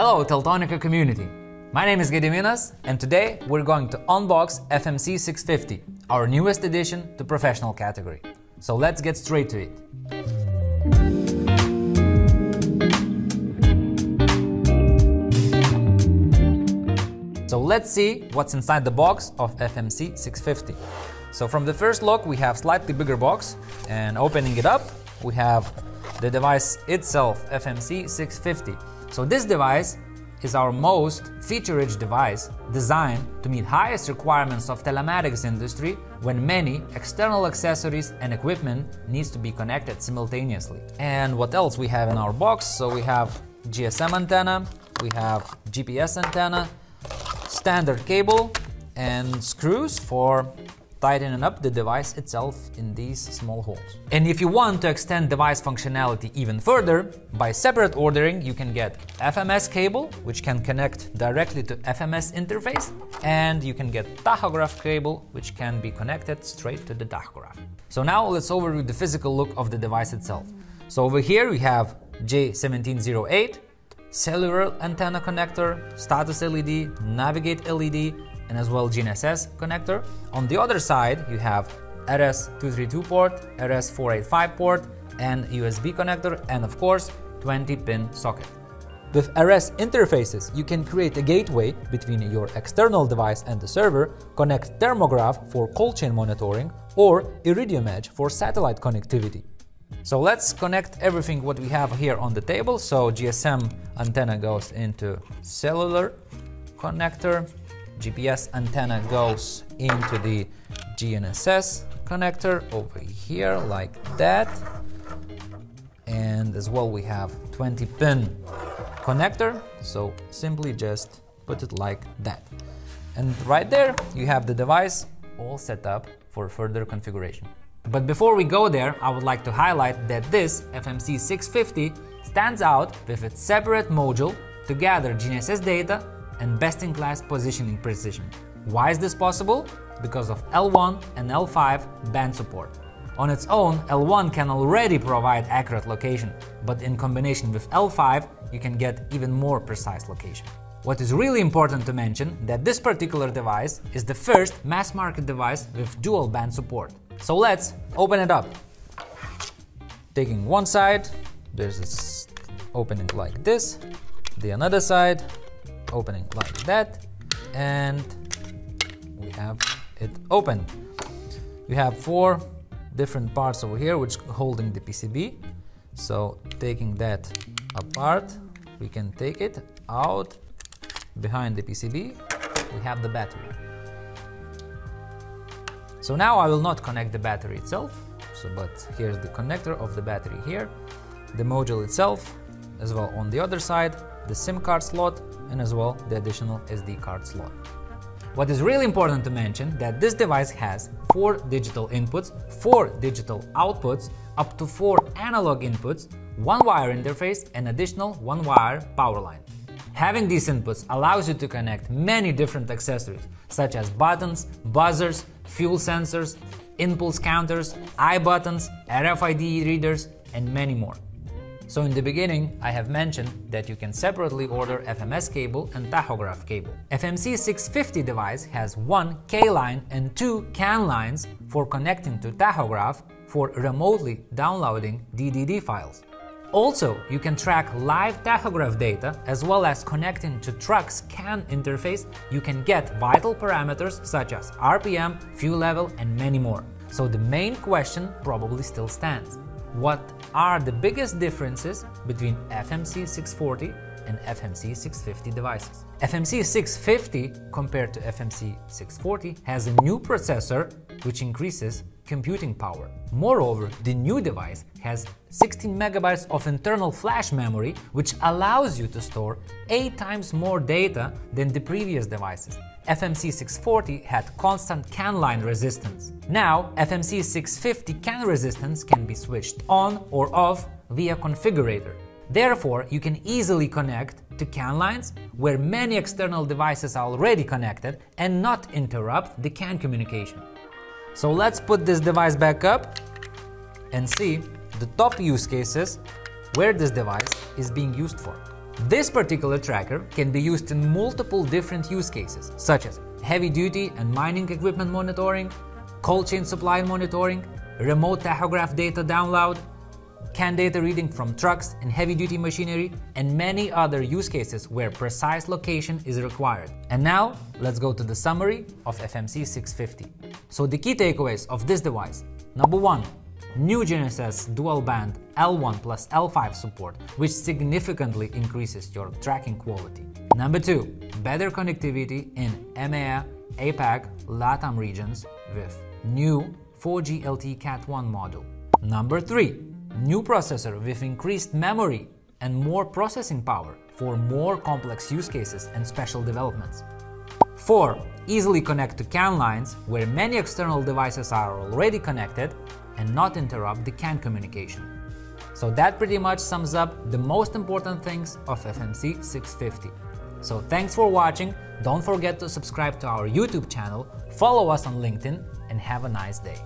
Hello, Teltonika community. My name is Gediminas, and today we're going to unbox FMC 650, our newest addition to professional category. So let's get straight to it. So let's see what's inside the box of FMC 650. So from the first look, we have slightly bigger box, and opening it up, we have the device itself, FMC 650. So this device is our most feature-rich device designed to meet highest requirements of telematics industry when many external accessories and equipment needs to be connected simultaneously. And what else we have in our box? So we have GSM antenna, we have GPS antenna, standard cable and screws for tightening up the device itself in these small holes. And if you want to extend device functionality even further, by separate ordering you can get FMS cable, which can connect directly to FMS interface, and you can get tachograph cable, which can be connected straight to the tachograph. So now let's overview the physical look of the device itself. So over here we have J1708, cellular antenna connector, status LED, navigate LED, and as well GNSS connector. On the other side, you have RS232 port, RS485 port, and USB connector, and of course, 20 pin socket. With RS interfaces, you can create a gateway between your external device and the server, connect thermograph for cold chain monitoring, or Iridium Edge for satellite connectivity. So let's connect everything what we have here on the table. So GSM antenna goes into cellular connector, GPS antenna goes into the GNSS connector over here like that. And as well we have 20 pin connector. So simply just put it like that. And right there you have the device all set up for further configuration. But before we go there, I would like to highlight that this FMC 650 stands out with its separate module to gather GNSS data and best-in-class positioning precision. Why is this possible? Because of L1 and L5 band support. On its own, L1 can already provide accurate location, but in combination with L5, you can get even more precise location. What is really important to mention that this particular device is the first mass market device with dual band support. So let's open it up. Taking one side, there's this opening like this, the another side, opening like that, and we have it open. We have four different parts over here which holding the PCB. So taking that apart, we can take it out behind the PCB. We have the battery. So now I will not connect the battery itself, so but here's the connector of the battery here, the module itself, as well on the other side, the SIM card slot, and as well the additional SD card slot. What is really important to mention that this device has four digital inputs, four digital outputs, up to four analog inputs, one wire interface, and additional one wire power line. Having these inputs allows you to connect many different accessories, such as buttons, buzzers, fuel sensors, impulse counters, iButtons, RFID readers, and many more. So in the beginning, I have mentioned that you can separately order FMS cable and tachograph cable. FMC 650 device has one K line and two CAN lines for connecting to tachograph for remotely downloading DDD files. Also, you can track live tachograph data as well as connecting to truck's CAN interface, you can get vital parameters such as RPM, fuel level, and many more. So the main question probably still stands. What are the biggest differences between FMC 640 and FMC 650 devices? FMC 650 compared to FMC 640 has a new processor which increases computing power. Moreover, the new device has 16 megabytes of internal flash memory, which allows you to store 8 times more data than the previous devices. FMC 640 had constant CAN line resistance. Now, FMC 650 CAN resistance can be switched on or off via configurator. Therefore, you can easily connect to CAN lines where many external devices are already connected and not interrupt the CAN communication. So let's put this device back up and see the top use cases where this device is being used for. This particular tracker can be used in multiple different use cases, such as heavy duty and mining equipment monitoring, cold chain supply monitoring, remote tachograph data download, CAN data reading from trucks and heavy duty machinery, and many other use cases where precise location is required. And now, let's go to the summary of FMC 650. So, the key takeaways of this device number one, new GNSS dual band L1 plus L5 support, which significantly increases your tracking quality. Number two, better connectivity in EMEA, APAC, LATAM regions with new 4G LTE Cat 1 module. Number three, new processor with increased memory and more processing power for more complex use cases and special developments. 4. Easily connect to CAN lines where many external devices are already connected and not interrupt the CAN communication. So that pretty much sums up the most important things of FMC 650. So thanks for watching, don't forget to subscribe to our YouTube channel, follow us on LinkedIn, and have a nice day.